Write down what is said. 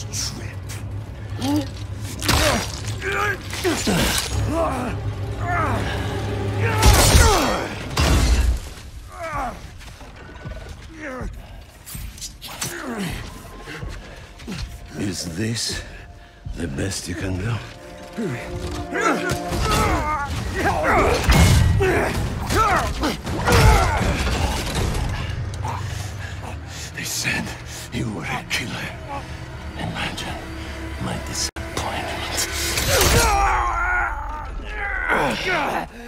trip. Is this the best you can do? They said you were a killer. Imagine my disappointment.